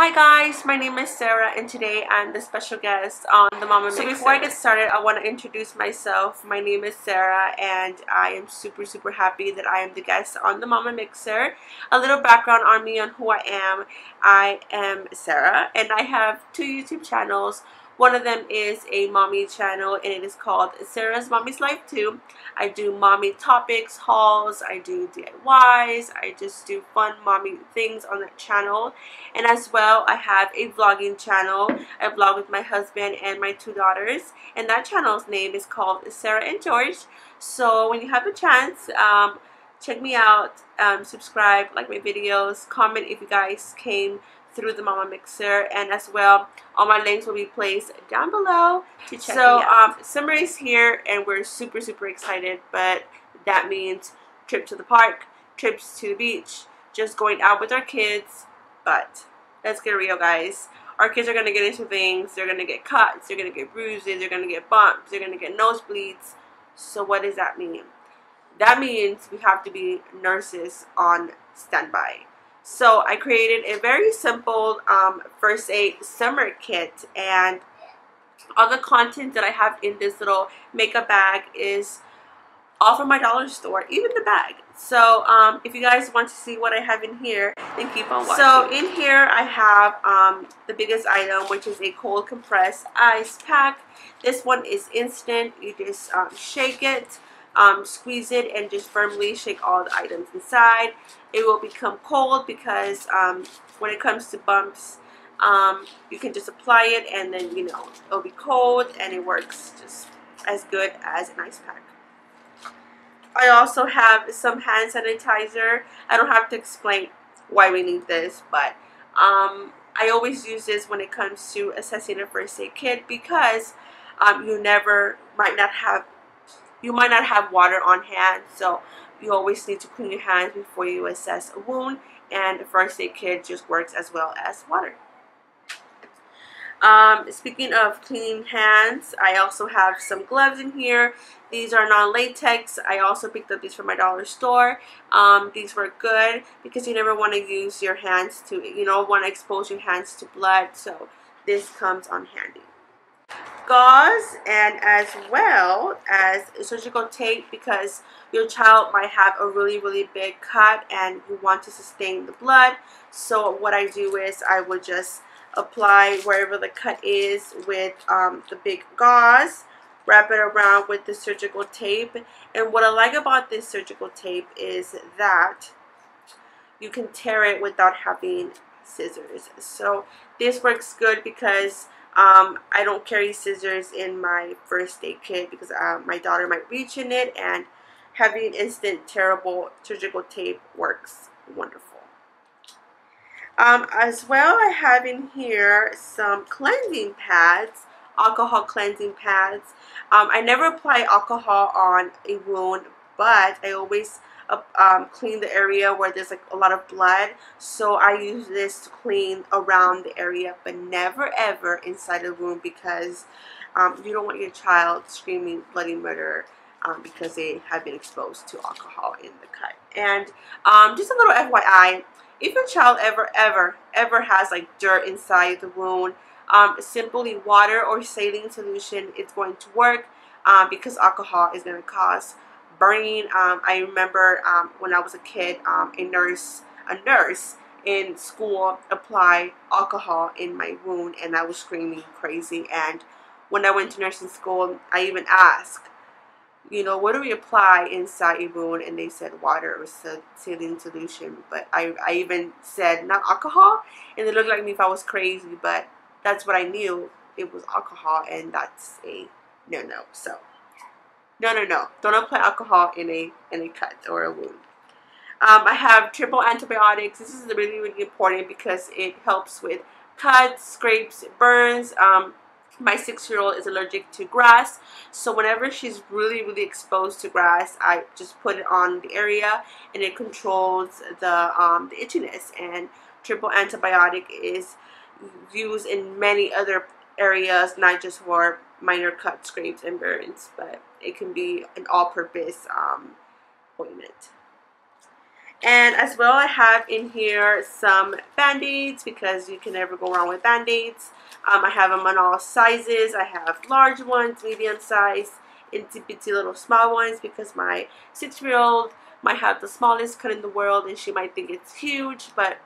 Hi guys, my name is Sarah and today I'm the special guest on the Mama Mixer. So before I get started, I want to introduce myself. My name is Sarah and I am super super happy that I am the guest on the Mama Mixer. A little background on me on who I am. I am Sarah and I have two YouTube channels. One of them is a mommy channel and it is called Sarah's Mommy's Life too. I do mommy topics, hauls, I do DIYs, I just do fun mommy things on that channel. And as well, I have a vlogging channel. I vlog with my husband and my two daughters. And that channel's name is called Sarah and Jorge. So when you have a chance, um, check me out, um, subscribe, like my videos, comment if you guys came through the Mama Mixer and as well all my links will be placed down below. To check so um, summer is here and we're super super excited but that means trip to the park trips to the beach just going out with our kids. But let's get real guys. Our kids are going to get into things. They're going to get cuts. They're going to get bruises. They're going to get bumps. They're going to get nosebleeds. So what does that mean? That means we have to be nurses on standby so I created a very simple um, first aid summer kit and all the content that I have in this little makeup bag is all from my dollar store, even the bag. So um, if you guys want to see what I have in here, then keep on watching. So in here I have um, the biggest item, which is a cold compressed ice pack. This one is instant. You just um, shake it um, squeeze it and just firmly shake all the items inside. It will become cold because um, when it comes to bumps, um, you can just apply it and then, you know, it'll be cold and it works just as good as an ice pack. I also have some hand sanitizer. I don't have to explain why we need this, but um, I always use this when it comes to assessing a first aid kit because um, you never might not have you might not have water on hand, so you always need to clean your hands before you assess a wound, and first aid kit just works as well as water. Um, speaking of cleaning hands, I also have some gloves in here. These are non-latex. I also picked up these from my dollar store. Um, these were good because you never want to use your hands to, you know, want to expose your hands to blood. So this comes on handy gauze and as well as surgical tape because your child might have a really really big cut and you want to sustain the blood. So what I do is I would just apply wherever the cut is with um, the big gauze wrap it around with the surgical tape. And what I like about this surgical tape is that you can tear it without having scissors. So this works good because um, I don't carry scissors in my first aid kit because uh, my daughter might reach in it and having instant terrible surgical tape works wonderful. Um, as well, I have in here some cleansing pads, alcohol cleansing pads. Um, I never apply alcohol on a wound, but I always um, clean the area where there's like a lot of blood. So I use this to clean around the area, but never ever inside the wound because um, you don't want your child screaming bloody murder um, because they have been exposed to alcohol in the cut. And um, just a little FYI, if your child ever, ever, ever has like dirt inside the wound, um, simply water or saline solution is going to work um, because alcohol is going to cause burning. Um, I remember um, when I was a kid, um, a nurse, a nurse in school applied alcohol in my wound, and I was screaming crazy. And when I went to nursing school, I even asked, you know, what do we apply inside a wound? And they said water or saline solution. But I, I even said not alcohol, and they looked like me if I was crazy. But that's what I knew. It was alcohol, and that's a no-no. So. No, no, no. Don't apply alcohol in a in a cut or a wound. Um, I have triple antibiotics. This is really, really important because it helps with cuts, scrapes, burns. Um, my six-year-old is allergic to grass, so whenever she's really, really exposed to grass, I just put it on the area, and it controls the um, the itchiness. And triple antibiotic is used in many other areas, not just for minor cuts, scrapes, and burns, but it can be an all-purpose um, ointment. And as well, I have in here some band-aids because you can never go wrong with band-aids. Um, I have them on all sizes. I have large ones, medium size, itty bitty little small ones because my six-year-old might have the smallest cut in the world and she might think it's huge, but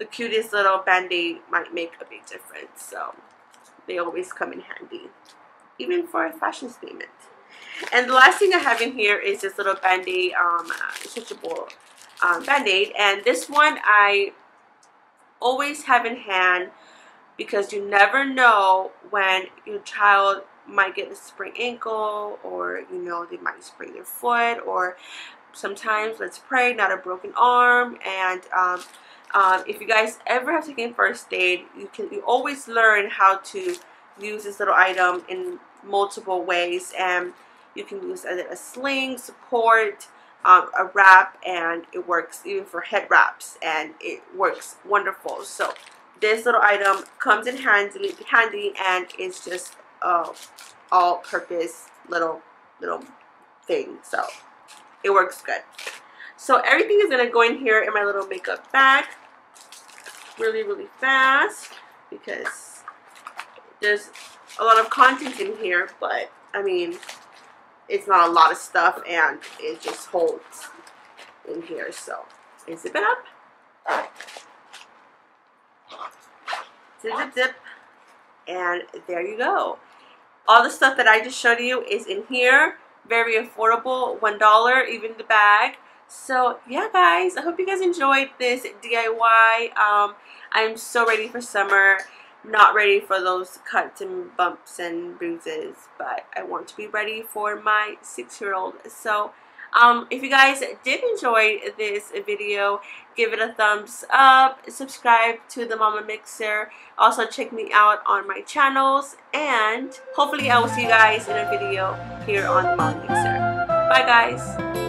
the cutest little band-aid might make a big difference. So they always come in handy, even for a fashion statement. And the last thing I have in here is this little band-aid, um, switchable um, band-aid. And this one I always have in hand because you never know when your child might get a sprained ankle or you know they might sprain their foot or sometimes let's pray not a broken arm and um, um, if you guys ever have taken first aid you can you always learn how to use this little item in multiple ways and you can use it as a sling support um, a wrap and it works even for head wraps and it works wonderful so this little item comes in handy, handy and it's just uh, all-purpose little little thing. So it works good. So everything is gonna go in here in my little makeup bag really really fast because there's a lot of content in here but I mean it's not a lot of stuff and it just holds in here so zip it up zip zip zip. And there you go. All the stuff that I just showed you is in here. Very affordable. One dollar even the bag so yeah guys I hope you guys enjoyed this DIY um, I'm so ready for summer not ready for those cuts and bumps and bruises but I want to be ready for my six-year-old so um, if you guys did enjoy this video, give it a thumbs up, subscribe to the Mama Mixer, also check me out on my channels, and hopefully I will see you guys in a video here on the Mama Mixer. Bye guys!